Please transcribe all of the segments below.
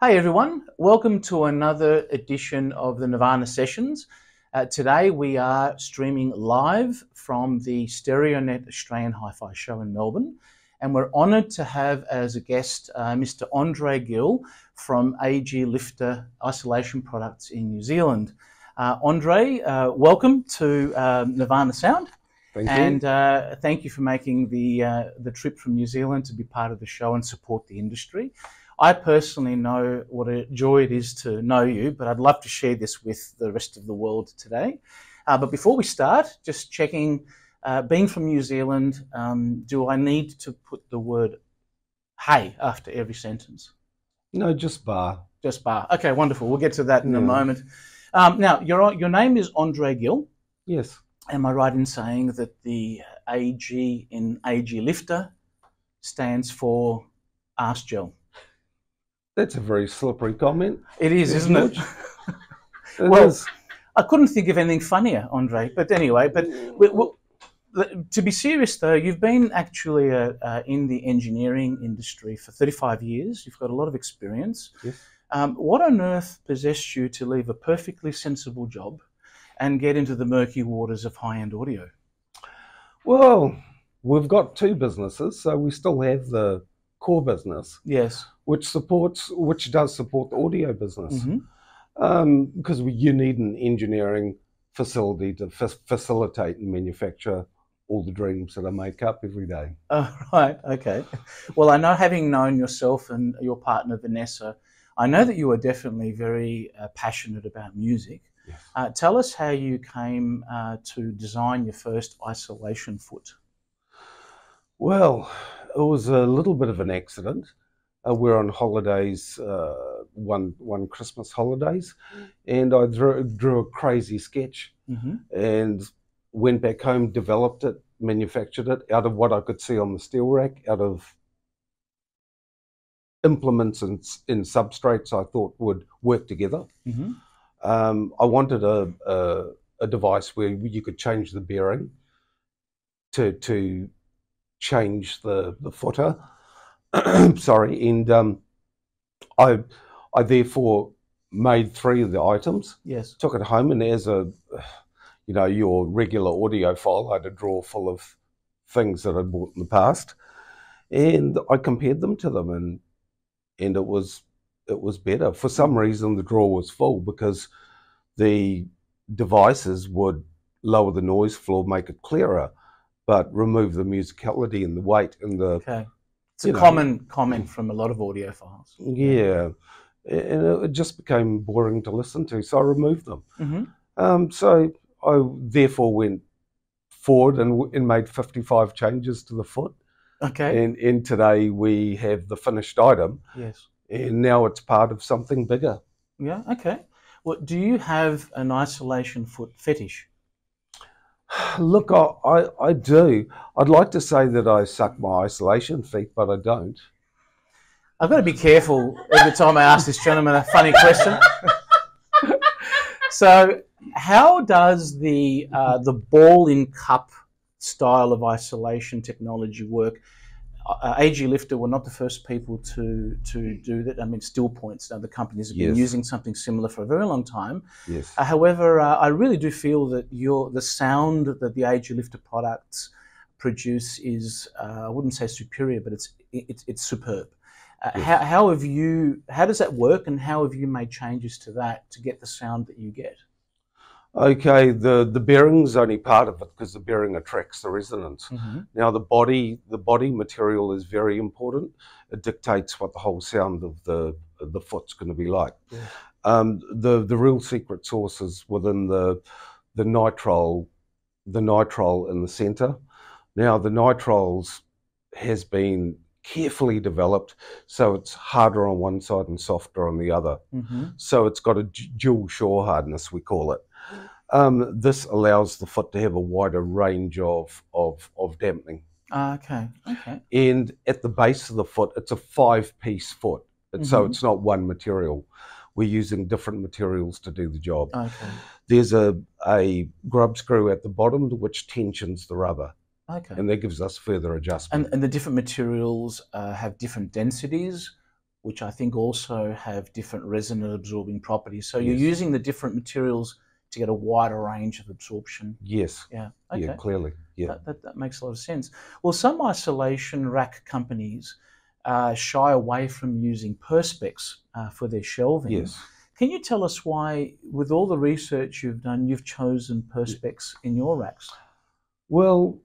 Hey everyone, welcome to another edition of the Nirvana Sessions. Uh, today we are streaming live from the StereoNet Australian Hi-Fi Show in Melbourne, and we're honoured to have as a guest uh, Mr. Andre Gil from AG Lifter Isolation Products in New Zealand. Uh, Andre, uh, welcome to um, Nirvana Sound. Thank and you. uh, thank you for making the uh, the trip from New Zealand to be part of the show and support the industry. I personally know what a joy it is to know you, but I'd love to share this with the rest of the world today. Uh, but before we start, just checking, uh, being from New Zealand, um, do I need to put the word hey after every sentence? No, just bar. Just bar. Okay, wonderful. We'll get to that in a moment. Um, now, your, your name is Andre Gil. Yes. Am I right in saying that the AG in AG Lifter stands for Ask Gel? That's a very slippery comment. It is, isn't it? It Well, is. I couldn't think of anything funnier, Andre. But anyway, but we, we, to be serious though, you've been actually uh, uh, in the engineering industry for 35 years. You've got a lot of experience. Yes. Um, what on earth possessed you to leave a perfectly sensible job and get into the murky waters of high-end audio? Well, we've got two businesses, so we still have the core business, Yes. Which supports, which does support the audio business, hmm um, because you need an engineering facility to fa- facilitate and manufacture all the dreams that I make up every day. Oh, right. Okay. Well, I know having known yourself and your partner Vanessa, I know that you are definitely very uh, passionate about music. Yes. Uh, tell us how you came uh, to design your first isolation foot. Well, it was a little bit of an accident. Uh, we're on holidays, uh, one one Christmas holidays, and I drew, drew a crazy sketch hmm and went back home, developed it, manufactured it out of what I could see on the steel rack, out of implements and, and substrates I thought would work together. hmm Um, I wanted a, a a device where you could change the bearing to to change the the footer. Sorry, and um, I I therefore made three of the items, Yes. took it home, and as a you know your regular audiophile, I had a drawer full of things that I'd bought in the past, and I compared them to them, and and it was it was better. For some reason, the drawer was full because the devices would lower the noise floor, make it clearer, but remove the musicality and the weight and the Okay. It's a know. common comment from a lot of audiophiles. yeah, and it just became boring to listen to, so I removed them. hmm Um, so I therefore went forward and, and made 55 changes to the foot. Okay. And, and today we have the finished item, yes. and now it's part of something bigger. Yeah. Okay. Well, do you have an isolation foot fetish? Look, I, I, I do. I'd like to say that I suck my isolation feet, but I don't. I've got to be careful every time I ask this gentleman a funny question. so, how does the uh, the ball in cup style of isolation technology work? Uh, AG Lifter were not the first people to to do that. I mean, Stillpoints, uh, the companies have been Yes. using something similar for a very long time. Yes. Uh, however, uh, I really do feel that your the sound that the AG Lifter products produce is uh, I wouldn't say superior, but it's it's, it's superb. Uh, Yes. how, how have you? How does that work, and how have you made changes to that to get the sound that you get? Okay, the, the bearing's only part of it because the bearing attracts the resonance. Now the body the body material is very important. It dictates what the whole sound of the the foot's going to be like. Yeah. Um, the the real secret sauce is within the the nitrile the nitrile in the center. Now the nitriles has been carefully developed so it's harder on one side and softer on the other. hmm So it's got a d- dual shore hardness, we call it. Um, this allows the foot to have a wider range of, of, of dampening. Ah, okay. Okay. And at the base of the foot, it's a five piece foot. And So it's not one material. We're using different materials to do the job. Okay. There's a, a grub screw at the bottom which tensions the rubber, Okay. and that gives us further adjustment. And, and the different materials uh, have different densities which I think also have different resonant absorbing properties. So you're using the different materials to get a wider range of absorption. Yes. Yeah. Okay. Yeah, clearly. Yeah. That, that, that makes a lot of sense. Well, some isolation rack companies uh, shy away from using perspex uh, for their shelving. Yes. Can you tell us why, with all the research you've done, you've chosen perspex in your racks? Well,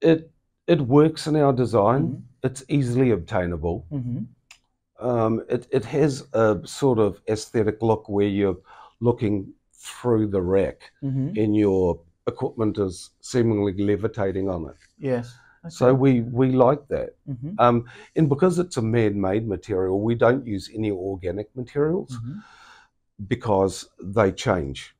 it it works in our design. Mhm. It's easily obtainable. Mm-hmm. Um, it it has a sort of aesthetic look where you're looking through the rack Mm-hmm. and your equipment is seemingly levitating on it. Yes. So we we like that. hmm Um, and because it's a man-made material, we don't use any organic materials hmm because they change.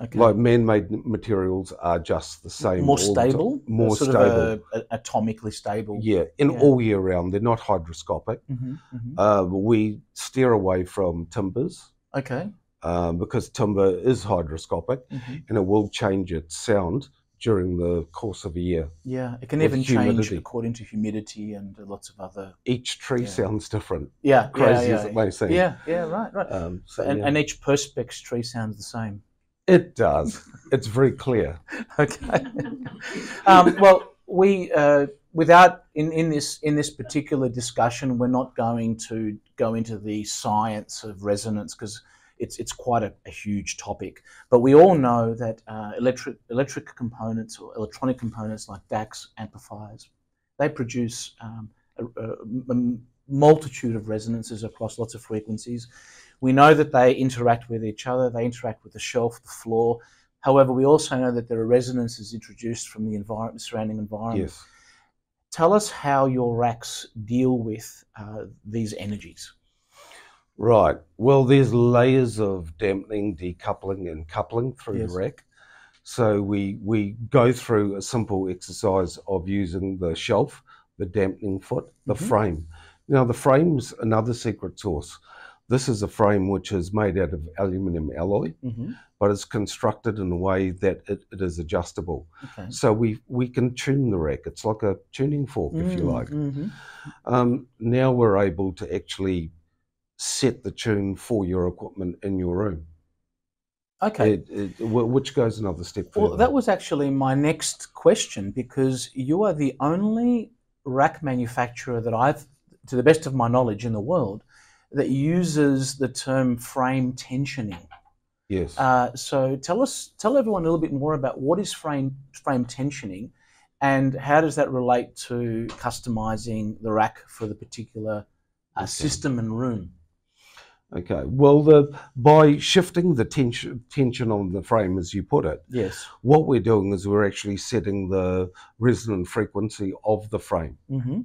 Okay. Like man-made materials are just the same. more stable, more sort stable. of a, a, atomically stable. Yeah, and Yeah. all year round. They're not hydroscopic. hmm hmm Uh, we steer away from timbers Okay. Um, because timber is hydroscopic hmm and it will change its sound during the course of a year. Yeah, it can even change according to humidity and lots of other. Each tree Yeah. sounds different, Yeah, crazy yeah, as yeah. it may seem. Yeah, yeah, right, right. Um, so and, and each perspex tree sounds the same. it does. It's very clear. Okay. um, well, we uh, without in, in this in this particular discussion, we're not going to go into the science of resonance because it's it's quite a, a huge topic. But we all know that uh, electric electric components or electronic components like DACs amplifiers, they produce um, a, a- multitude of resonances across lots of frequencies. We know that they interact with each other. They interact with the shelf, the floor. However, we also know that there are resonances introduced from the environment, surrounding environment. Yes. Tell us how your racks deal with uh, these energies. Right. Well, there's layers of dampening, decoupling, and coupling through Yes. the rack. So we we go through a simple exercise of using the shelf, the dampening foot, the Mhm. frame. Now the frame's another secret sauce. This is a frame which is made out of aluminium alloy, Mm-hmm. but it's constructed in a way that it, it is adjustable. Okay. So we we can tune the rack. It's like a tuning fork, if you like. Mm-hmm. Um, now we're able to actually set the tune for your equipment in your room, Okay. it, it, which goes another step further. Well, that was actually my next question because you are the only rack manufacturer that I've, to the best of my knowledge in the world, that uses the term frame tensioning. yes. Uh, so tell us, tell everyone a little bit more about what is frame frame tensioning, and how does that relate to customizing the rack for the particular uh, Okay. system and room. Okay. Well, the by shifting the tension tension on the frame, as you put it, Yes. what we're doing is we're actually setting the resonant frequency of the frame. Mm-hmm.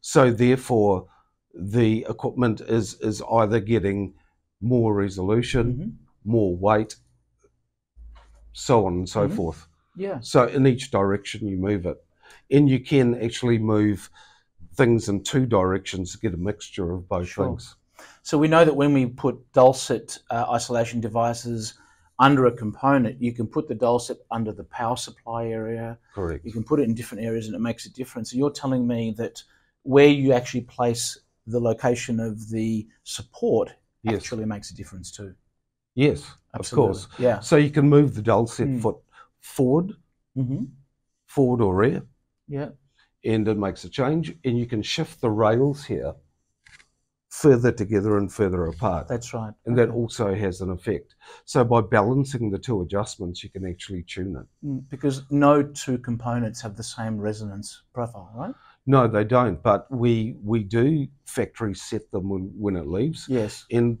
So therefore, the equipment is is either getting more resolution, Mm-hmm. more weight, so on and so Mhm. forth. Yeah. So in each direction you move it, and you can actually move things in two directions to get a mixture of both Sure. things. So we know that when we put dulcet uh, isolation devices under a component, you can put the dulcet under the power supply area. Correct. You can put it in different areas, and it makes a difference. So you're telling me that where you actually place the location of the support Yes. actually makes a difference too. Yes, of course. Yeah. So you can move the dulcet Mm. foot forward, hmm forward or rear, Yeah. and it makes a change. And you can shift the rails here further together and further apart. That's right. and that also has an effect. So by balancing the two adjustments, you can actually tune it. Mm, because no two components have the same resonance profile, right? No, they don't, but we we do factory set them when, when it leaves. Yes. And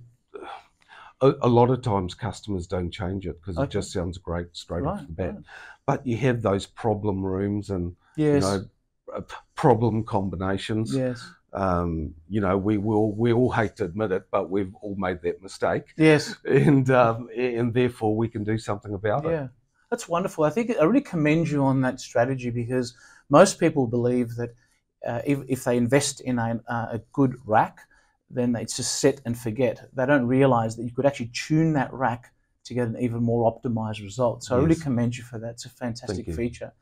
a, a lot of times customers don't change it because Okay. it just sounds great straight off the bat. right. But you have those problem rooms and Yes. you know uh, problem combinations. yes. Um, you know, we will we all hate to admit it, but we've all made that mistake, Yes. and um, and therefore we can do something about it. Yeah, that's wonderful. I think I really commend you on that strategy because most people believe that uh, if, if they invest in a, uh, a good rack, then it's just set and forget. They don't realize that you could actually tune that rack to get an even more optimized result. So I really commend you for that. It's a fantastic feature.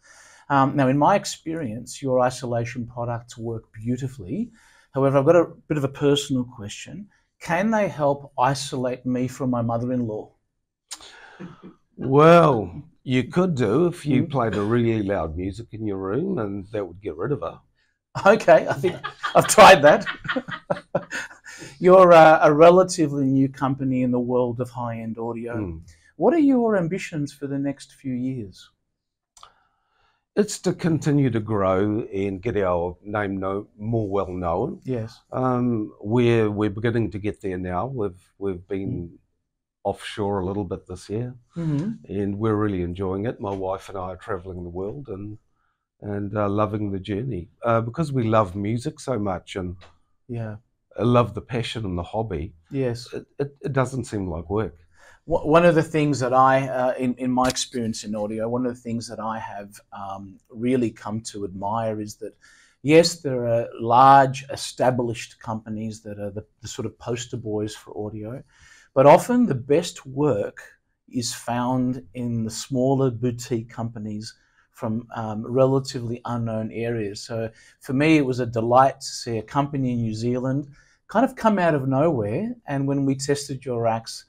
Um, now, in my experience, your isolation products work beautifully. However, I've got a bit of a personal question. Can they help isolate me from my mother-in-law? Well, you could do if you Mm. played a really loud music in your room, and that would get rid of her. Okay, I think I've tried that. You're a, a relatively new company in the world of high-end audio. Mm. What are your ambitions for the next few years? It's to continue to grow and get our name know, more well known. Yes. Um, we're we're beginning to get there now. We've we've been Mm. offshore a little bit this year, hmm and we're really enjoying it. My wife and I are traveling the world and and uh, loving the journey uh, because we love music so much and Yeah. I love the passion and the hobby. Yes. It, it, it doesn't seem like work. One of the things that I, uh, in, in my experience in audio, one of the things that I have um, really come to admire is that, yes, there are large established companies that are the, the sort of poster boys for audio, but often the best work is found in the smaller boutique companies from um, relatively unknown areas. So for me, it was a delight to see a company in New Zealand kind of come out of nowhere, and when we tested your racks,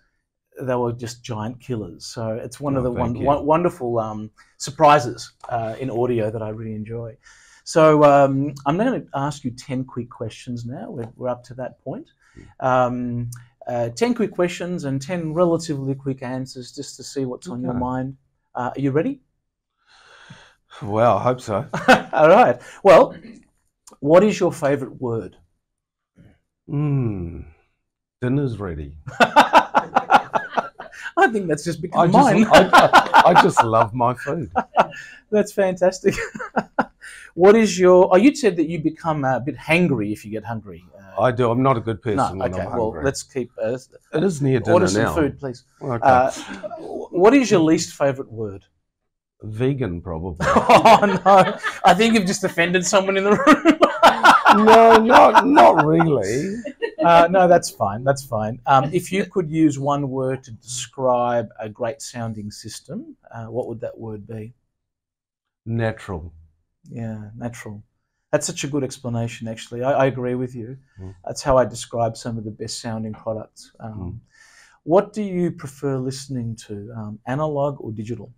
they were just giant killers. So it's one of Oh, the one, won- wonderful um, surprises uh, in audio that I really enjoy. So um, I'm going to ask you 10 quick questions now. We're, we're up to that point. Um, uh, 10 quick questions and 10 relatively quick answers just to see what's on your mind. Uh, are you ready? Well, I hope so. All right. Well, what is your favorite word? Mm, dinner's ready. I think that's just I become just, mine. I, I just love my food. That's fantastic. what is your? Oh, you said that you become a bit hangry if you get hungry. Uh, I do. I'm not a good person no, okay. Well, let's keep. Uh, it is near dinner order some now. food, please. Okay. Uh, what is your least favorite word? Vegan, probably. Oh no! I think you've just offended someone in the room. no, not not really. Uh, no, that's fine. That's fine. Um, if you could use one word to describe a great sounding system, uh, what would that word be? Natural. Yeah, natural. That's such a good explanation, actually. I, I agree with you. Mm. That's how I describe some of the best sounding products. Um, What do you prefer listening to, um, analog or digital?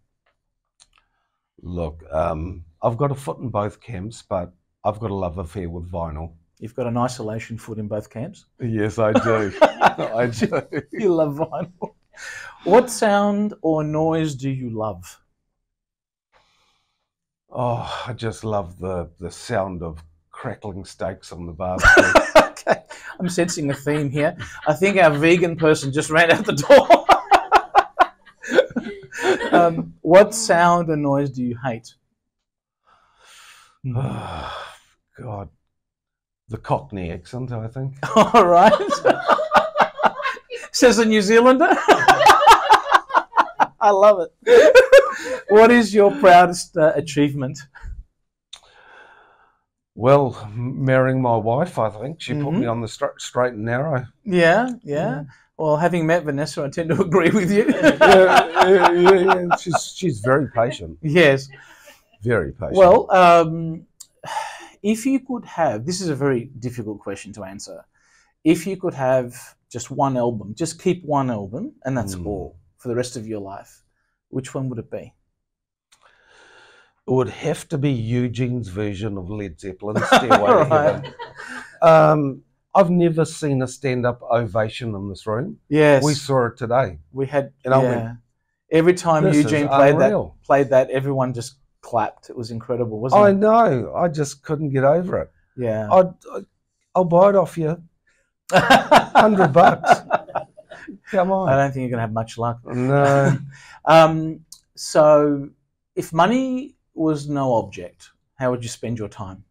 Look, um, I've got a foot in both camps, but I've got a love affair with vinyl. You've got an isolation foot in both camps. Yes, I do. I do. you love vinyl. What sound or noise do you love? Oh, I just love the the sound of crackling steaks on the barbecue. okay, I'm sensing a theme here. I think our vegan person just ran out the door. um, what sound or noise do you hate? oh, God, the Cockney accent. I think. All right. Says a New Zealander. I love it. what is your proudest uh, achievement? Well, marrying my wife, I think she put me Mhm. on the stra- straight and narrow. Yeah, yeah. Well, having met Vanessa, I tend to agree with you. yeah, yeah, yeah, yeah. She's she's very patient, yes. very patient. Well, um, if you could have, this is a very difficult question to answer. If you could have just one album, just keep one album, and that's Hmm. all for the rest of your life, which one would it be? it would have to be Eugene's version of Led Zeppelin, Stairway Right. Um, I've never seen a stand-up ovation in this room. Yes, We saw it today. We had. and I went, Every time This Eugene played that, played that, everyone just clapped. It was incredible, wasn't I it? I know. I just couldn't get over it. Yeah. I'd, I'll buy it off you. Hundred bucks. Come on. I don't think you're going to have much luck. No. Um, so, if money was no object, how would you spend your time?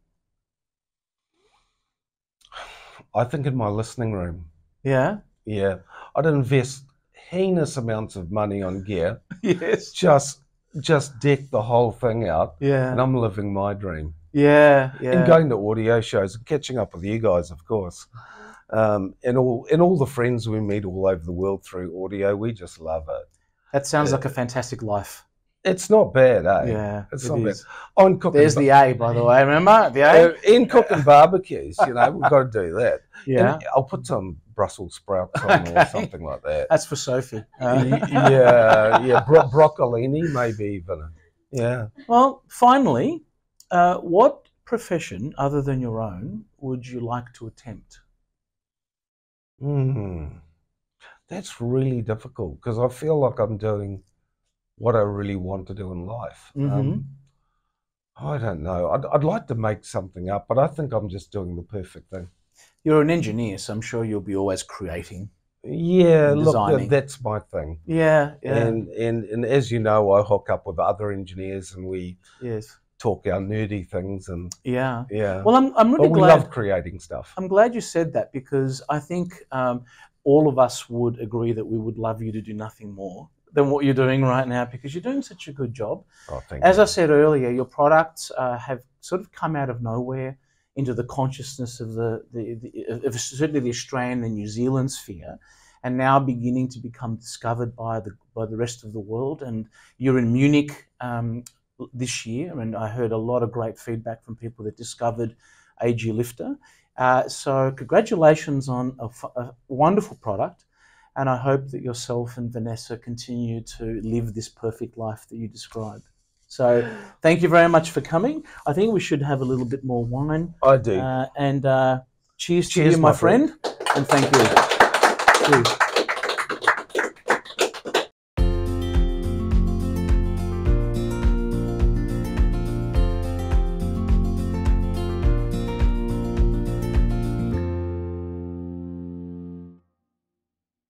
I think in my listening room. Yeah. Yeah. I'd invest heinous amounts of money on gear. Yes. Just just deck the whole thing out. Yeah. And I'm living my dream. Yeah. Yeah. and going to audio shows and catching up with you guys, of course, um, and all and all the friends we meet all over the world through audio. We just love it. that sounds like a fantastic life. It's not bad, eh? Yeah, it's it not bad. On cooking, There's the A, by the way. Remember the A? uh, in cooking barbecues, you know, we've got to do that. Yeah, And I'll put some Brussels sprouts on or something like that. that's for Sophie. Uh, yeah, yeah, bro- broccolini maybe even. Yeah. well, finally, uh, what profession other than your own would you like to attempt? Hmm. That's really difficult because I feel like I'm doing what I really want to do in life. Mhm. Um, I don't know. I'd, I'd like to make something up, but I think I'm just doing the perfect thing. You're an engineer, so I'm sure you'll be always creating. Yeah, look, that's my thing. Yeah, yeah, And, and and as you know, I hook up with other engineers and we yes, talk our nerdy things and yeah. yeah. Well, I'm I'm really but we glad. love creating stuff. I'm glad you said that because I think um, all of us would agree that we would love you to do nothing more than what you're doing right now because you're doing such a good job. Oh, thank As you. I said earlier, your products uh, have sort of come out of nowhere into the consciousness of the, the, the of certainly the Australian and New Zealand sphere, and now beginning to become discovered by the by the rest of the world. And you're in Munich um, this year, and I heard a lot of great feedback from people that discovered AG Lifter. Uh, so congratulations on a, f- a wonderful product. And I hope that yourself and Vanessa continue to live this perfect life that you described. So, thank you very much for coming. I think we should have a little bit more wine. I do. Uh, and uh, cheers, to Cheers, you, my my friend. friend. And thank you. Cheers.